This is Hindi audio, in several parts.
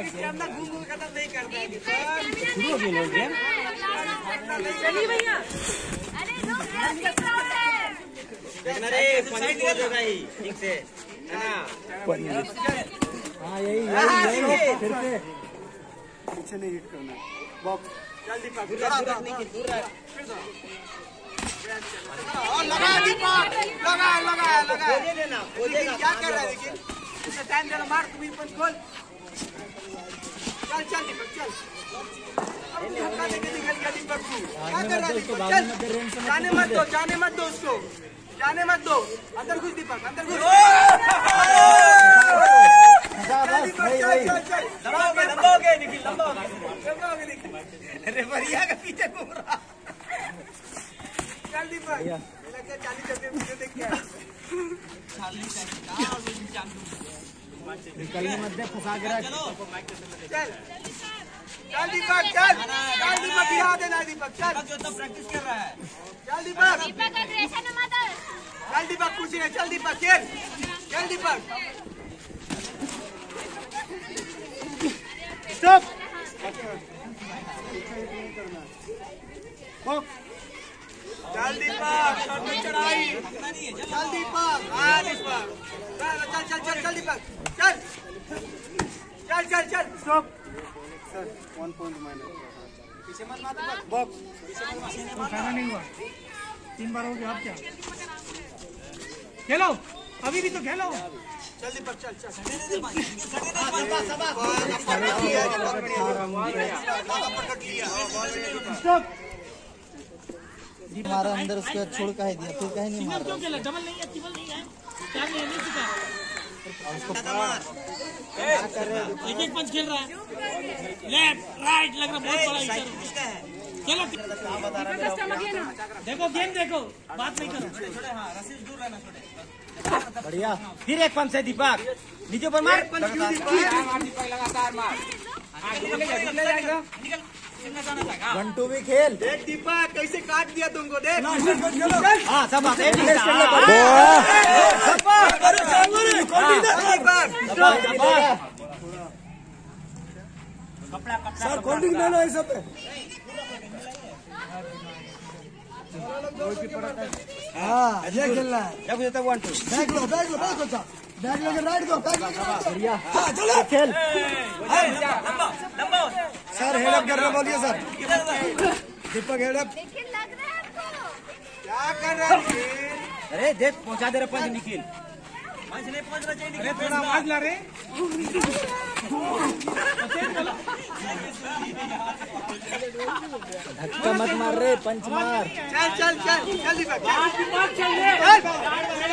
और सॉन्ग चलिए भैया। देखना रे पानी को देगा ही ठीक से। है ना? हाँ यही यही यही। फिर से। पीछे नहीं हिट करना बॉक्स दूर रख, दूर रख, निखिल, दूर रख। लगा दीपक लगा लगा लगा। खोजे देना क्या कर रहा है देखिए उसे टाइम देना मार तुम इन पंच खोल। चल चल दीपक चल। धक्का देके निकल गया दीपक तू। क्या कर रहा दीपक? चल। जाने मत दो जाने मत दो उसको। जाने मत दो। अंदर घुस दीपक अंदर घुस। हो गया निखिल गया निकल अरे बढ़िया का पीछे घूम रहा चल दीपक मेरा क्या चाली चलते वीडियो देख के आया। निकलने मत दे फंसा के रख। चल। चल। दीपक चल। चल दीपक गिरा देना दीपक चल। जो तो प्रैक्टिस कर रहा है। चल दीपक दीपक अग्रेशन मत चल दीपक कुछ नहीं चल दीपक खेल। चल दीपक स्टॉप। चल दीपक शॉट में चढ़ाई। चल दीपक हाँ दीपक चल चल चल चल चल दीपक चल। चल चल चल। Stop sir one point minus पीछे मत मार। दीपक बॉक्स खाना नहीं हुआ। तीन बार हो गया अब क्या? खेलो। अभी भी तो खेलो। चल दीपक चल चल। स्टॉप मारा अंदर उसके बाद छोड़ कहे दिया फिर कहीं नहीं सिंगल क्यों खेला? डबल नहीं है ट्रिपल नहीं है? चार नहीं है नहीं सीखा? एक एक पंच खेल रहा है। लेफ़्ट राइट लग रहा बहुत बड़ा इधर। चलो। देखो गेम देखो बात नहीं करो। बढ़िया। फिर एक पंच है दीपक। नीचे पर मार। वन टू भी खेल देख दीपक कैसे काट दिया तुमको देख हाँ सब बात है सर कोल्डिंग ले लो ऐसा पे हाँ ये खेलना है बैग लो बैग लो बैग लो साहब। बैग लेके राइट दो बैग लेके राइट दो। बढ़िया। हाँ चलो। खेल। सर हेडअप करने बोलिए सर। दीपक हेडअप लेकिन लग रहा है आपको? क्या कर रहा है अरे देख पहुँचा दे रहा पंच निखिल। पंच नहीं पहुँच रहा चाहिए अरे थोड़ा आवाज़ ला रे धक्का मत मार रे पंच मार। चल चल चल चल दीपक चल। चल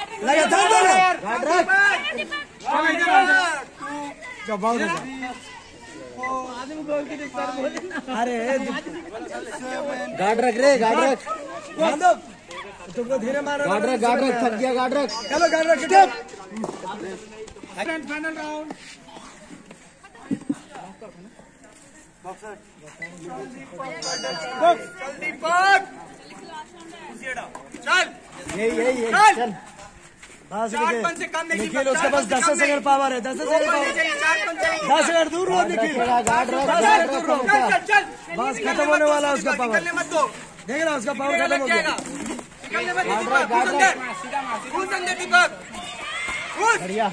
गार्ड रख के मेरा पंच लगा धर दो ना गार्ड रख जो बहुत अरे गार्ड रख रे गार्ड रख। तुमको धीरे मारो गार्ड रख गार्ड रख थक गया गार्ड रख। चलो गार्ड रख फाइनल राउंड चल दीपक चल यही यही चल। बस चार पंच से कम नहीं निखिल उसके पास दस सेकंड। पावर है दस सेकंड पावर। दस सेकंड दूर रहो निखिल बस खत्म होने वाला है उसको, दो देख रहा उसका पावर खत्म हो गया बढ़िया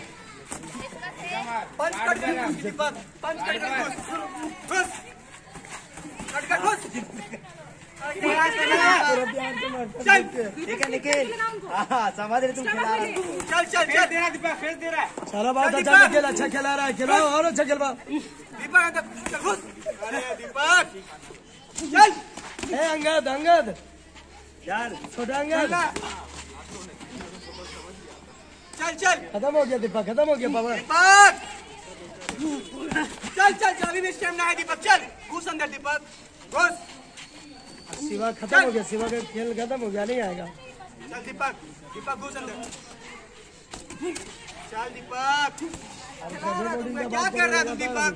पंच कट कर दीपक पंच कट कर घुस घुस कट कर घुस चल। ठीक है निखिल। हाँ समझ रहे तुम खिला रहे। हो चल चल चल। दे रहा दीपक फेस दे रहा है। अच्छा निखिल अच्छा खिला रहा है। खिलाओ और अच्छा खिलवाओ दीपक अंदर। चल घुस। अरे दीपक। चल। ए अंगद अंगद। यार छोटा अंगद। चल चल। खत्म हो गया दीपक खत्म हो गया बाबा दीपक। चल चल चल अभी भी स्टेमिना है दीपक चल। घुस अंदर दीपक। घुस। शिवा खत्म हो गया शिवा का खेल खत्म हो गया नहीं आएगा। चल दीपक दीपक घुस अंदर। चल दीपक। क्या कर रहा तू दीपक?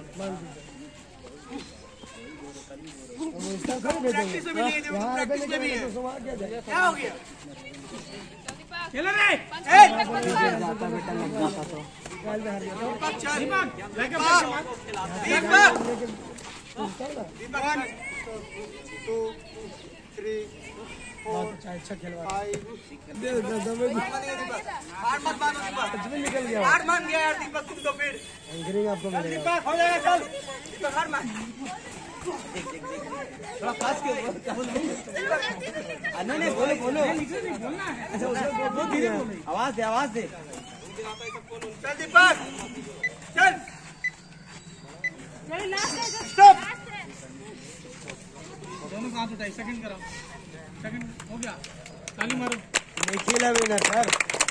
प्रैक्टिस में भी नहीं है दीपक, प्रैक्टिस में भी निकलेगा है। तो क्या हो गया? खेला रे! ए, दीपक चल। दीपक! दीपक! वन अच्छा अच्छा फाइव दे दे दे दे मत मानो दीपक भी निकल गया हार मान गया यार दीपक तुम तो फिर आपको मिलेगा दीपक हो जाएगा चल। दीपक हार मान थोड़ा फास्ट के नहीं नहीं बोलो बोलो आवाज़ दे आवाज़ दे चल दीपक चल स्टॉप हाथ उठाई सेकंड कराओ। सेकंड हो गया। ताली मारो। निखिल भी ना सर।